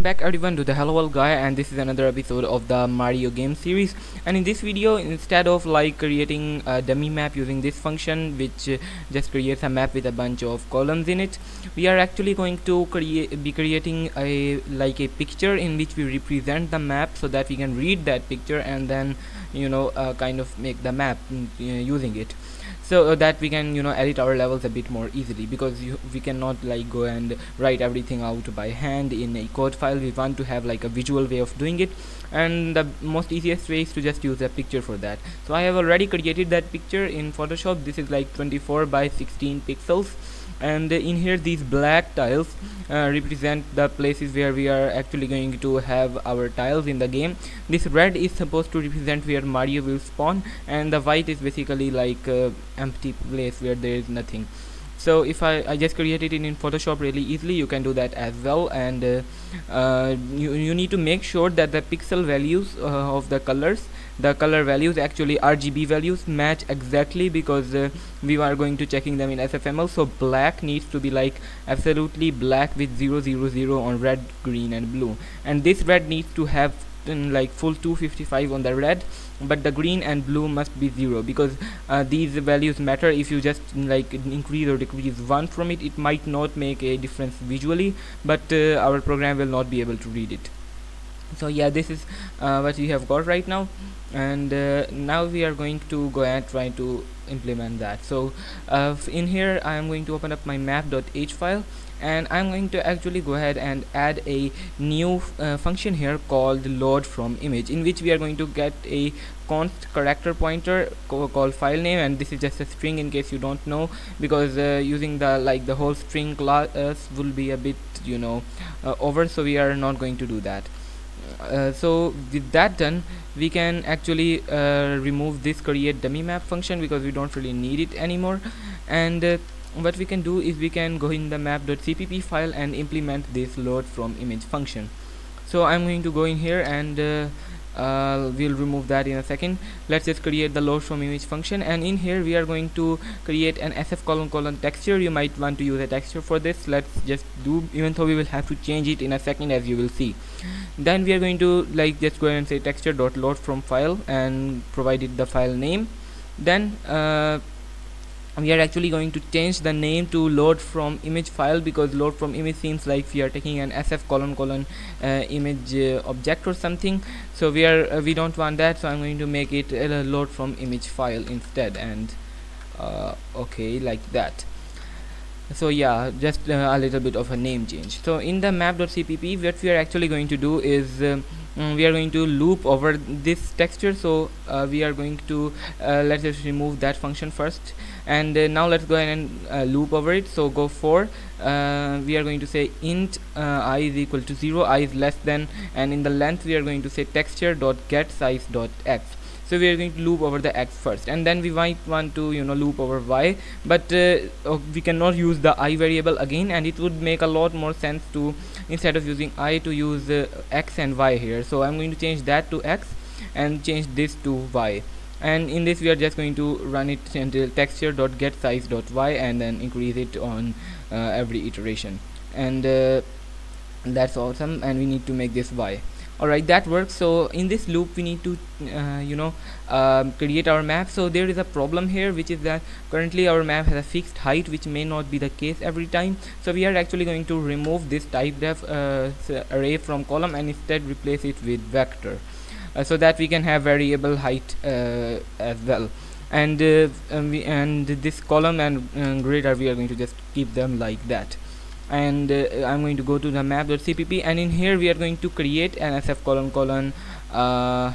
welcome back everyone to the hello world guy and this is another episode of the mario game series. And in this video instead of like creating a dummy map using this function which just creates a map with a bunch of columns in it we are actually going to create be creating a like a picture in which we represent the map so that we can read that picture and then you know uh, kind of make the map uh, using it so uh, that we can you know edit our levels a bit more easily because you, we cannot like go and write everything out by hand in a code file. We want to have like a visual way of doing it. And the most easiest way is to just use a picture for that. So I have already created that picture in Photoshop. This is like 24 by 16 pixels and in here these black tiles uh, represent the places where we are actually going to have our tiles in the game. This red is supposed to represent where Mario will spawn and the white is basically like uh, empty place where there is nothing. So if I, I just created it in Photoshop really easily you can do that as well. And uh, uh, you, you need to make sure that the pixel values uh, of the colors the color values actually RGB values match exactly because uh, we are going to checking them in SFML so black needs to be like absolutely black with 000 on red green and blue. And this red needs to have like full 255 on the red but the green and blue must be zero because uh, these values matter. If you just like increase or decrease one from it it might not make a difference visually but uh, our program will not be able to read it so yeah this is uh, what we have got right now. And uh, now we are going to go and try to implement that. So uh, in here I am going to open up my map.h file. And I'm going to actually go ahead and add a new uh, function here called load from image in which we are going to get a const character pointer called file name. And this is just a string in case you don't know because uh, using the like the whole string class will be a bit you know uh, over. So we are not going to do that uh, so with that done we can actually uh, remove this create dummy map function because we don't really need it anymore. And uh, what we can do is we can go in the map.cpp file and implement this load from image function. So I'm going to go in here and uh, we'll remove that in a second. Let's just create the load from image function. And in here we are going to create an sf colon colon texture. You might want to use a texture for this. Let's just do even though we will have to change it in a second as you will see. Then we are going to like just go ahead and say texture dot load from file and provide it the file name. Then uh, we are actually going to change the name to load from image file because load from image seems like we are taking an sf colon colon uh, image uh, object or something. So we are uh, we don't want that so i'm going to make it a load from image file instead and uh, okay like that. So yeah just uh, a little bit of a name change. So in the map.cpp what we are actually going to do is um, we are going to loop over this texture so uh, we are going to uh, let's just remove that function first. And uh, now let's go ahead and uh, loop over it. So go for uh, we are going to say int i is equal to 0 i is less than and in the length we are going to say texture dot get size dot x so we are going to loop over the x first. And then we might want to you know loop over y. But uh, oh, we cannot use the i variable again. And it would make a lot more sense to instead of using i to use uh, x and y here. So i'm going to change that to x and change this to y. And in this we are just going to run it until texture dot get size dot y and then increase it on uh, every iteration. And uh, that's awesome. And we need to make this y alright that works. So in this loop we need to uh, you know um, create our map. So there is a problem here which is that currently our map has a fixed height which may not be the case every time. So we are actually going to remove this type def uh, array from column and instead replace it with vector uh, so that we can have variable height uh, as well. And uh, and, we, and this column and grid are we are going to just keep them like that and uh, I'm going to go to the map.cpp and in here we are going to create an sf colon colon uh,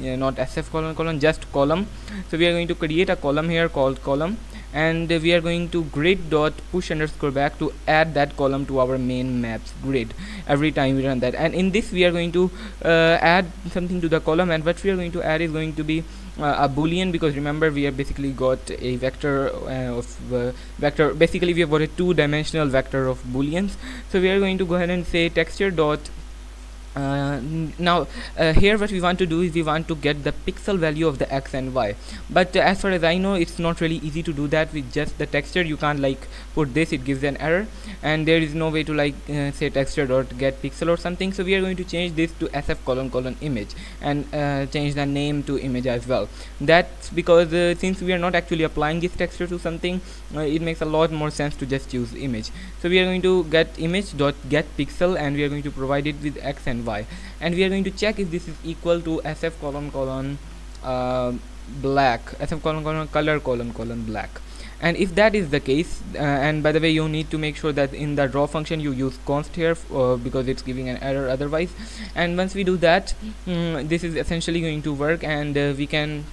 yeah, not sf colon colon just column. So we are going to create a column here called column and we are going to grid dot push underscore back to add that column to our main maps grid every time we run that. And in this we are going to uh, add something to the column and what we are going to add is going to be a boolean because remember we have basically got a vector uh, of uh, vector basically we have got a two-dimensional vector of booleans. So we are going to go ahead and say texture dot uh, now uh, here what we want to do is we want to get the pixel value of the x and y. But uh, as far as I know it's not really easy to do that with just the texture. You can't like put this it gives an error. And there is no way to like uh, say texture dot get pixel or something. So we are going to change this to sf colon colon image and uh, change the name to image as well. That's because since we are not actually applying this texture to something it makes a lot more sense to just use image. So we are going to get image dot get pixel and we are going to provide it with x and y and we are going to check if this is equal to sf colon colon uh, black. Sf colon colon color colon colon black. And if that is the case uh, and by the way you need to make sure that in the draw function you use const here uh, because it's giving an error otherwise. And once we do that um, this is essentially going to work and uh, we can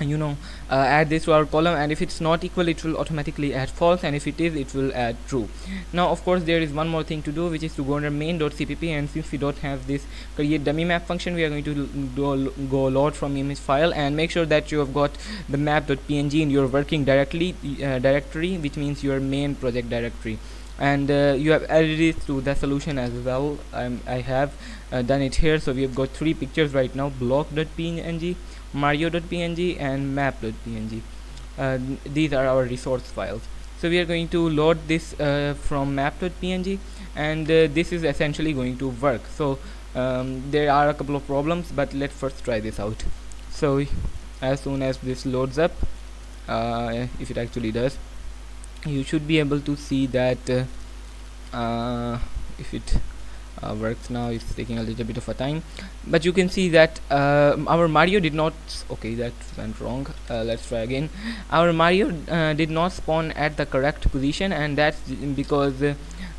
you know uh, add this to our column and if it's not equal it will automatically add false and if it is it will add true. Now of course there is one more thing to do which is to go under main.cpp and since we don't have this create dummy map function we are going to do, go load from image file and make sure that you have got the map.png in your working directly uh, directory which means your main project directory and uh, you have added it to the solution as well. Um, I have uh, done it here. So we have got three pictures right now. Block.png mario.png and map.png uh, these are our resource files. So we are going to load this uh, from map.png and uh, this is essentially going to work. So um, there are a couple of problems but let's first try this out. So as soon as this loads up uh, if it actually does you should be able to see that uh, uh, if it uh, works now it's taking a little bit of a time. But you can see that uh, our Mario did not okay that went wrong. Uh, let's try again. Our Mario uh, did not spawn at the correct position and that's because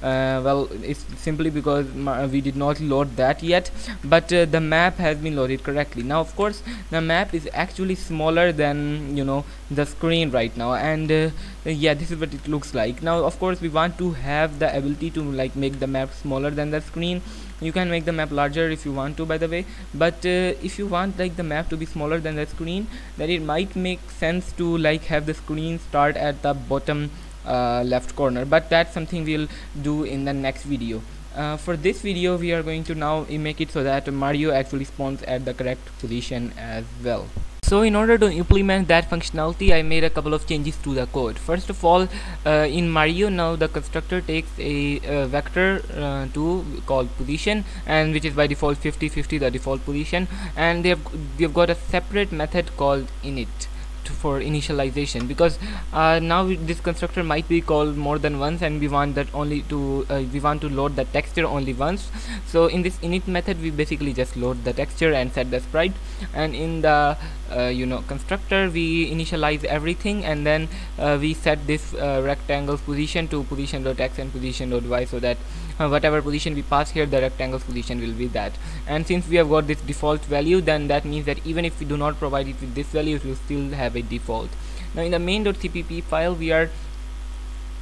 uh, well it's simply because we did not load that yet but uh, the map has been loaded correctly. Now of course the map is actually smaller than you know the screen right now and uh, yeah this is what it looks like. Now of course we want to have the ability to like make the map smaller than the screen. You can make the map larger if you want to by the way but uh, if you want like the map to be smaller than the screen then it might make sense to like have the screen start at the bottom uh, left corner. But that's something we'll do in the next video. Uh, for this video we are going to now make it so that Mario actually spawns at the correct position as well. So in order to implement that functionality I made a couple of changes to the code. First of all uh, in Mario now the constructor takes a, a vector uh, to called position and which is by default 50 50 the default position and they have, we have got a separate method called init for initialization because uh, now this constructor might be called more than once and we want that only to uh, we want to load the texture only once. So in this init method we basically just load the texture and set the sprite. And in the uh, you know constructor we initialize everything and then uh, we set this uh, rectangle position to position dot x and position dot y so that whatever position we pass here the rectangle's position will be that. And since we have got this default value then that means that even if we do not provide it with this value it will still have a default. Now in the main.cpp file we are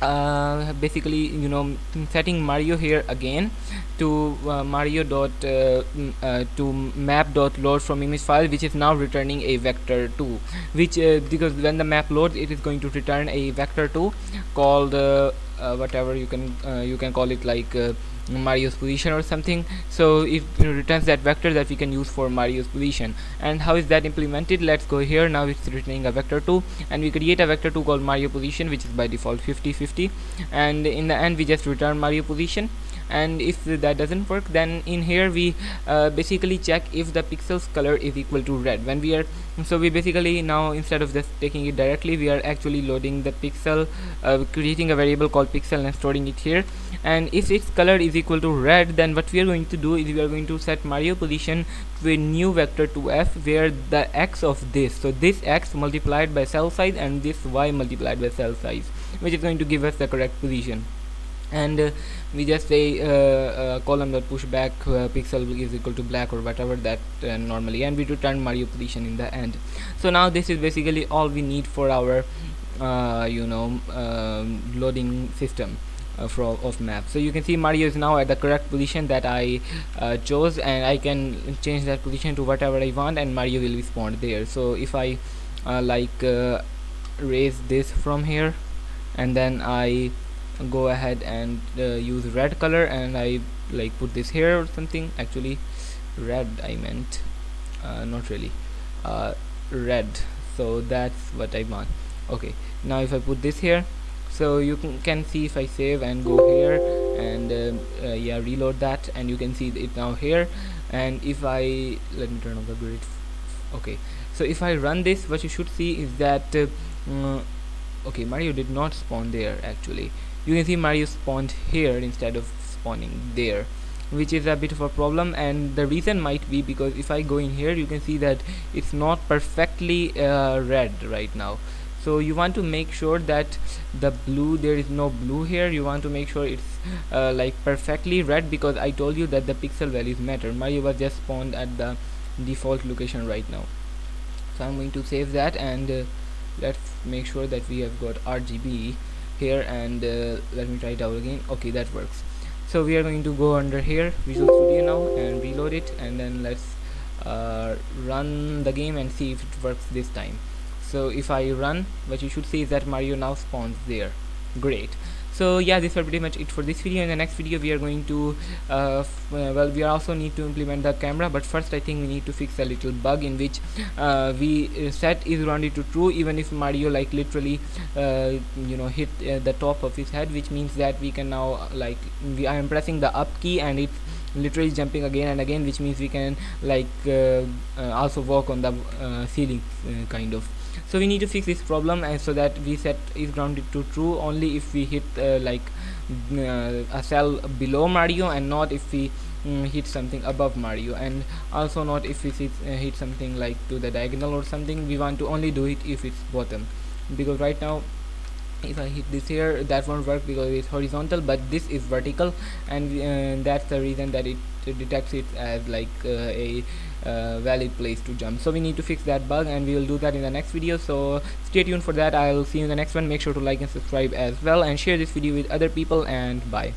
uh, basically you know setting Mario here again to uh, Mario dot uh, uh to map dot load from image file which is now returning a vector 2 which uh, because when the map loads it is going to return a vector 2 called uh, Uh, whatever you can uh, you can call it like uh, Mario's position or something. So it returns that vector that we can use for Mario's position. And how is that implemented? Let's go here. Now it's returning a vector 2 and we create a vector 2 called Mario position which is by default 50 50 and in the end we just return Mario position and if that doesn't work then in here we uh, basically check if the pixels color is equal to red. When we are so we basically now instead of just taking it directly we are actually loading the pixel uh, creating a variable called pixel and storing it here. And if its color is equal to red then what we are going to do is we are going to set Mario position to a new vector 2 f where the x of this so this x multiplied by cell size and this y multiplied by cell size which is going to give us the correct position and uh, we just say uh, uh, column back uh, pixel is equal to black or whatever that uh, normally. And we return Mario position in the end. So now this is basically all we need for our uh, you know um, loading system for of map so you can see Mario is now at the correct position that I chose and I can change that position to whatever I want and Mario will respond there. So if I like raise this from here and then I go ahead and uh, use red color and I like put this here or something. Actually red I meant uh, not really uh, red. So that's what I want. Okay now if I put this here so you can, see if I save and go here and uh, uh, yeah reload that and you can see it now here. And if I let me turn on the grid. Okay so if I run this what you should see is that uh, mm, okay Mario did not spawn there actually you can see Mario spawned here instead of spawning there which is a bit of a problem. And the reason might be because if I go in here you can see that it's not perfectly uh, red right now. So you want to make sure that the blue there is no blue here. You want to make sure it's uh, like perfectly red because I told you that the pixel values matter. Mario was just spawned at the default location right now. So I'm going to save that and uh, let's make sure that we have got RGB here and uh, let me try it out again. Okay that works. So we are going to go under here Visual Studio now and reload it and then let's uh, run the game and see if it works this time. So if I run what you should see is that Mario now spawns there. Great so yeah this was pretty much it for this video. In the next video we are going to uh, uh, well we also need to implement the camera but first I think we need to fix a little bug in which uh, we set is grounded to true even if Mario like literally uh, you know hit uh, the top of his head which means that we can now like we I am pressing the up key and it's literally jumping again and again which means we can like uh, also walk on the ceiling kind of so we need to fix this problem and so that we set is grounded to true only if we hit uh, like uh, a cell below Mario and not if we mm, hit something above Mario. And also not if we hit, uh, hit something like to the diagonal or something. We want to only do it if it's bottom. Because right now if I hit this here that won't work because it's horizontal but this is vertical. And uh, that's the reason that it, it detects it as like uh, a uh, valid place to jump. So we need to fix that bug and we will do that in the next video. So stay tuned for that. I'll see you in the next one. Make sure to like and subscribe as well and share this video with other people and bye